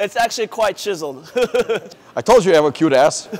It's actually quite chiseled. I told you you have a cute ass.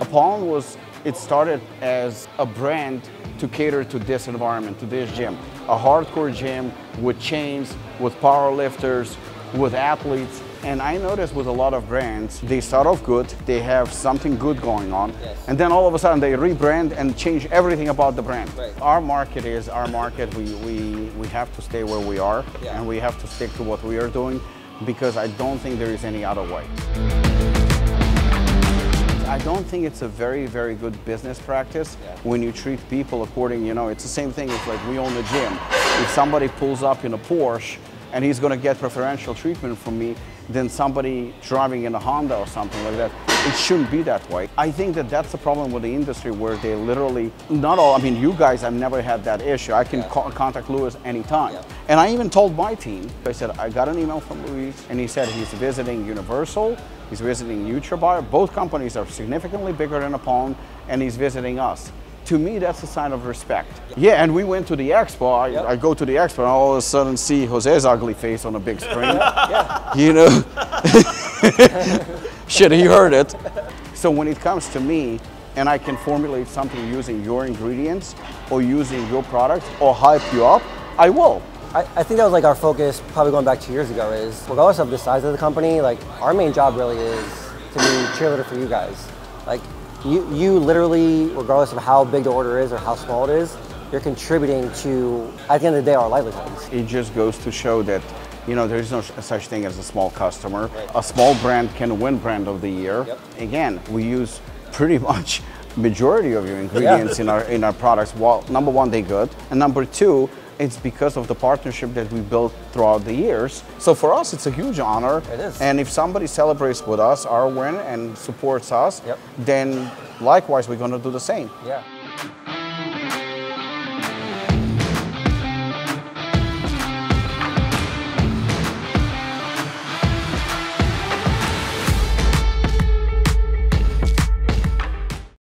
Apollon was, it started as a brand to cater to this environment, to this gym. A hardcore gym with chains, with power lifters, with athletes. And I noticed with a lot of brands, they start off good, they have something good going on, Yes. and then all of a sudden they rebrand and change everything about the brand. Right. Our market is our market. We, we, we have to stay where we are Yeah. and we have to stick to what we are doing because I don't think there is any other way. I don't think it's a very, very good business practice Yeah. when you treat people according, you know, it's the same thing. It's like we own a gym. If somebody pulls up in a Porsche and he's going to get preferential treatment from me than somebody driving in a Honda or something like that, it shouldn't be that way. I think that that's the problem with the industry where they literally, not all, I mean, you guys, I've never had that issue. I can Yeah. co- contact Louis anytime. Yeah. And I even told my team, I said, I got an email from Luis, and he said he's visiting Universal, he's visiting NutraBio. Both companies are significantly bigger than Apollon, and he's visiting us. To me, that's a sign of respect. Yeah, and we went to the expo. I, Yep. I go to the expo, and all of a sudden see Jose's ugly face on a big screen. Yeah. you know? Shit, he heard it. So when it comes to me, and I can formulate something using your ingredients or using your products or hype you up, I will. I, I think that was like our focus, probably going back two years ago, is regardless of the size of the company, like our main job really is to be cheerleader for you guys. Like you, you literally, regardless of how big the order is or how small it is, you're contributing to, at the end of the day, our livelihoods. It just goes to show that, you know, there is no such thing as a small customer. A small brand can win brand of the year. Yep. Again, we use pretty much majority of your ingredients in our in our products. Well, number one, they're good, and number two, it's because of the partnership that we built throughout the years. So for us, it's a huge honor. It is. And if somebody celebrates with us our win and supports us, Yep. then likewise we're going to do the same. Yeah.